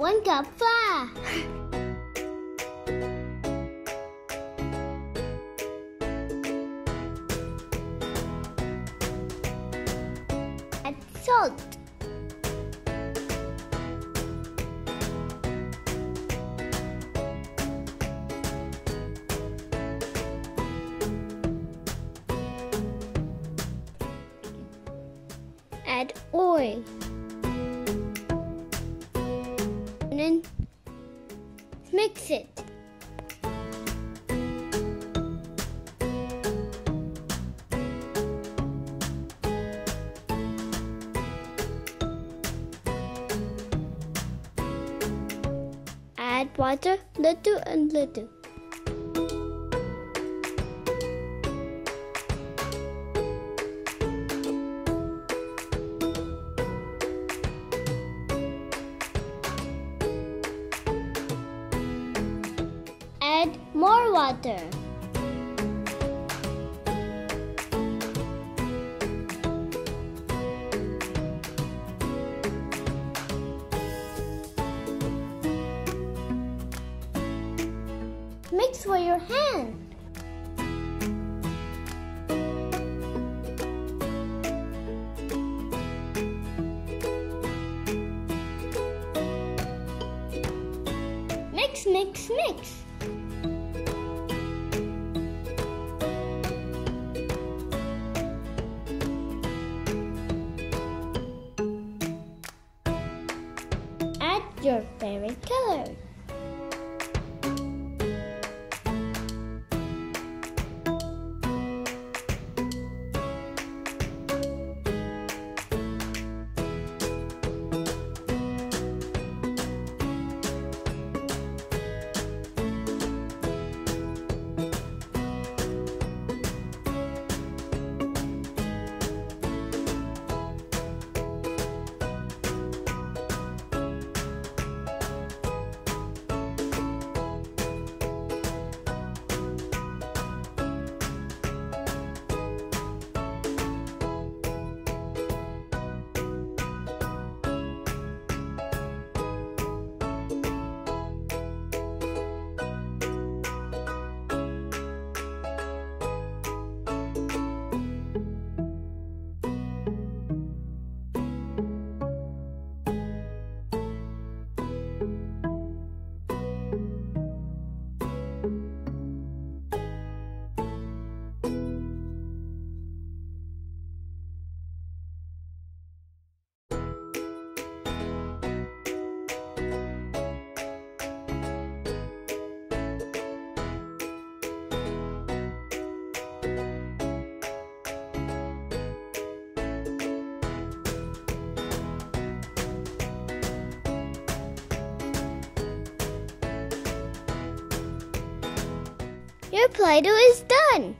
one cup flour. Add salt. Add oil. And mix it. Add water little and little. Water. Mix with your hand. Mix, mix, mix. Your favorite color. Your Play-Doh is done!